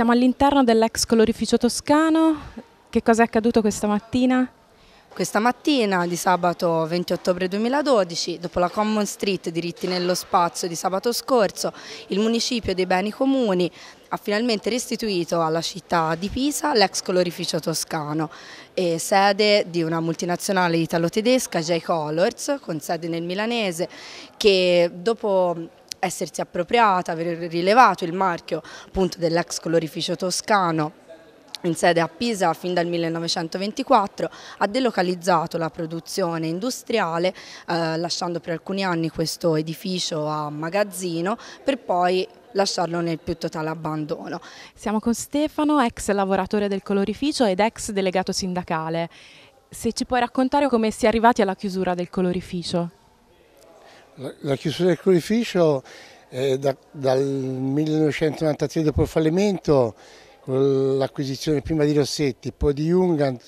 Siamo all'interno dell'ex colorificio toscano. Che cosa è accaduto questa mattina? Questa mattina di sabato 20 ottobre 2012, dopo la Common Street diritti nello spazio di sabato scorso, il municipio dei beni comuni ha finalmente restituito alla città di Pisa l'ex colorificio toscano, sede di una multinazionale italo-tedesca, J-Colors, con sede nel milanese, che dopo essersi appropriata, aver rilevato il marchio dell'ex colorificio toscano in sede a Pisa fin dal 1924, ha delocalizzato la produzione industriale eh, lasciando per alcuni anni questo edificio a magazzino per poi lasciarlo nel più totale abbandono. Siamo con Stefano, ex lavoratore del colorificio ed ex delegato sindacale. Se ci puoi raccontare come si è arrivati alla chiusura del colorificio? La, chiusura del colorificio eh, da, dal 1993 dopo il fallimento con l'acquisizione prima di Rossetti, poi di Jungan,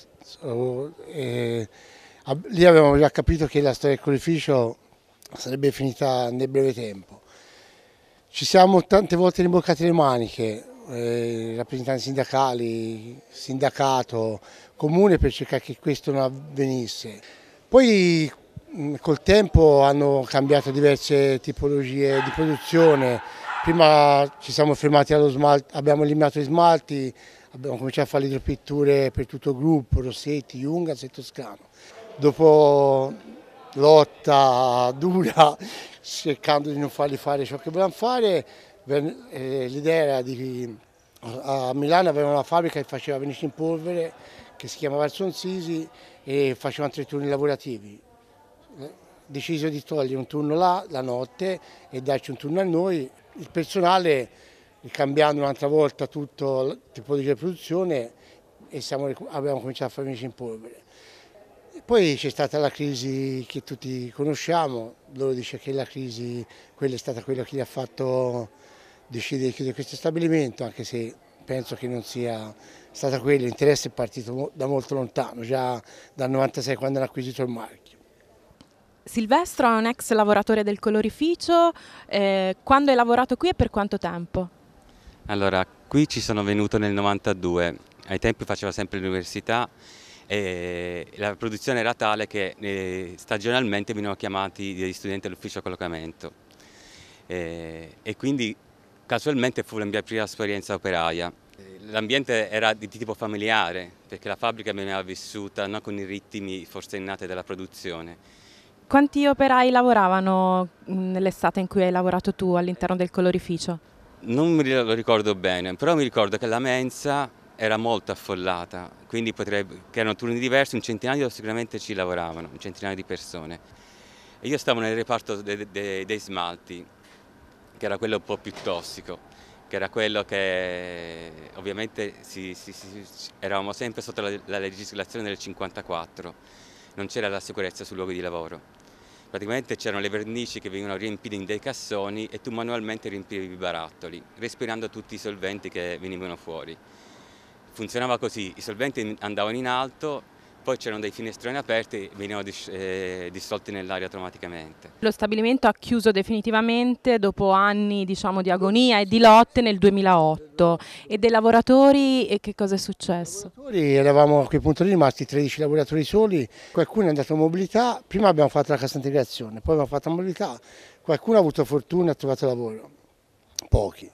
eh, lì avevamo già capito che la storia del colorificio sarebbe finita nel breve tempo. Ci siamo tante volte rimboccati le maniche, eh, rappresentanti sindacali, sindacato, comune per cercare che questo non avvenisse. Poi col tempo hanno cambiato diverse tipologie di produzione, Prima ci siamo fermati allo smalto, abbiamo eliminato gli smalti, abbiamo cominciato a fare le idropitture per tutto il gruppo, Rossetti, Jungas e Toscano. Dopo lotta dura, cercando di non farli fare ciò che volevano fare, eh, l'idea era di... A Milano avevano una fabbrica che faceva venice in polvere, che si chiamava il Sisi e facevano tre turni lavorativi deciso di togliere un turno là la notte e darci un turno a noi il personale, cambiando un'altra volta tutto il tipo di produzione, e siamo, abbiamo cominciato a fare amici in polvere. Poi c'è stata la crisi che tutti conosciamo, loro dice che la crisi, quella è stata quella che gli ha fatto decidere di chiudere questo stabilimento, anche se penso che non sia stata quella, l'interesse è partito da molto lontano, già dal 96 quando hanno acquisito il marchio. Silvestro è un ex lavoratore del colorificio, eh, quando hai lavorato qui e per quanto tempo? Allora, qui ci sono venuto nel 92, ai tempi facevo sempre l'università e la produzione era tale che eh, stagionalmente venivano chiamati degli studenti all'ufficio collocamento e, e quindi casualmente fu la mia prima esperienza operaia. L'ambiente era di tipo familiare perché la fabbrica veniva vissuta non con i ritmi forsennati della produzione quanti operai lavoravano nell'estate in cui hai lavorato tu all'interno del colorificio? Non me lo ricordo bene, però mi ricordo che la mensa era molto affollata, quindi potrebbe, che erano turni diversi, un centinaio sicuramente ci lavoravano, un centinaio di persone. E io stavo nel reparto de, de, dei smalti, che era quello un po' più tossico, che era quello che ovviamente si, si, si, eravamo sempre sotto la, la legislazione del 54, non c'era la sicurezza sul luogo di lavoro praticamente c'erano le vernici che venivano riempite in dei cassoni e tu manualmente riempivi i barattoli, respirando tutti i solventi che venivano fuori. Funzionava così, i solventi andavano in alto, poi c'erano dei finestroni aperti e venivano dis eh, dissolti nell'aria automaticamente. Lo stabilimento ha chiuso definitivamente dopo anni diciamo, di agonia e di lotte nel 2008 e dei lavoratori e che cosa è successo? Lavoratori, eravamo a quel punto rimasti 13 lavoratori soli, qualcuno è andato a mobilità, prima abbiamo fatto la cassa integrazione, poi abbiamo fatto la mobilità, qualcuno ha avuto fortuna e ha trovato lavoro, pochi.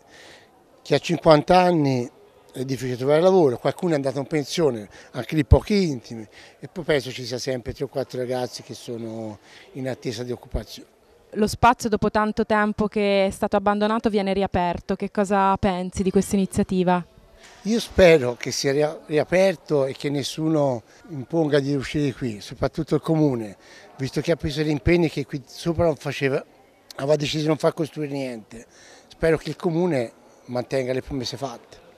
Chi ha 50 anni è difficile trovare lavoro, qualcuno è andato in pensione, anche lì pochi intimi e poi penso ci sia sempre tre o quattro ragazzi che sono in attesa di occupazione. Lo spazio dopo tanto tempo che è stato abbandonato viene riaperto, che cosa pensi di questa iniziativa? Io spero che sia riaperto e che nessuno imponga di uscire qui, soprattutto il comune, visto che ha preso gli impegni che qui sopra non faceva, aveva deciso di non far costruire niente. Spero che il comune mantenga le promesse fatte.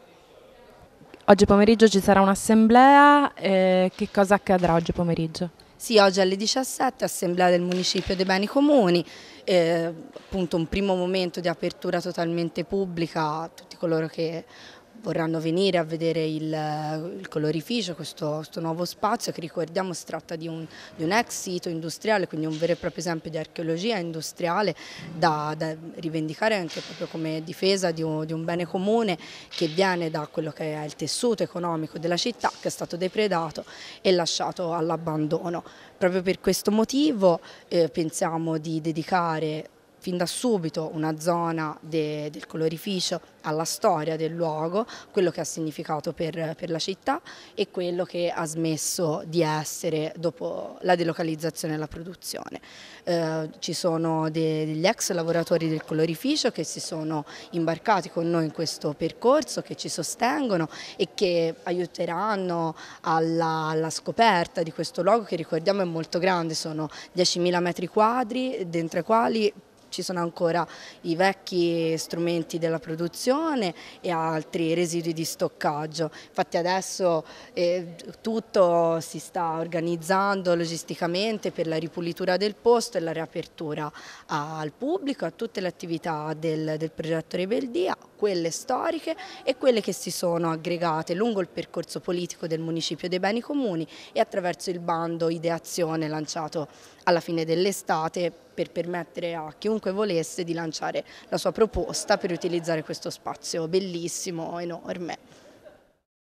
Oggi pomeriggio ci sarà un'assemblea, eh, che cosa accadrà oggi pomeriggio? Sì, oggi alle 17 assemblea del municipio dei beni comuni, eh, appunto un primo momento di apertura totalmente pubblica a tutti coloro che vorranno venire a vedere il, il colorificio, questo, questo, nuovo spazio che ricordiamo si tratta di un, di un, ex sito industriale, quindi un vero e proprio esempio di archeologia industriale da, da rivendicare anche proprio come difesa di un, di un, bene comune che viene da quello che è il tessuto economico della città che è stato depredato e lasciato all'abbandono. Proprio per questo motivo eh, pensiamo di dedicare fin da subito una zona de, del colorificio alla storia del luogo, quello che ha significato per, per, la città e quello che ha smesso di essere dopo la delocalizzazione e la produzione. Eh, ci sono de, degli ex lavoratori del colorificio che si sono imbarcati con noi in questo percorso, che ci sostengono e che aiuteranno alla, alla scoperta di questo luogo che ricordiamo è molto grande, sono 10.000 metri quadri, dentro i quali ci sono ancora i vecchi strumenti della produzione e altri residui di stoccaggio. Infatti adesso eh, tutto si sta organizzando logisticamente per la ripulitura del posto e la riapertura al pubblico, a tutte le attività del, del progetto Rebeldia, quelle storiche e quelle che si sono aggregate lungo il percorso politico del municipio dei beni comuni e attraverso il bando Ideazione lanciato alla fine dell'estate per permettere a chiunque volesse di lanciare la sua proposta per utilizzare questo spazio bellissimo, enorme.